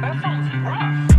That sounds rough.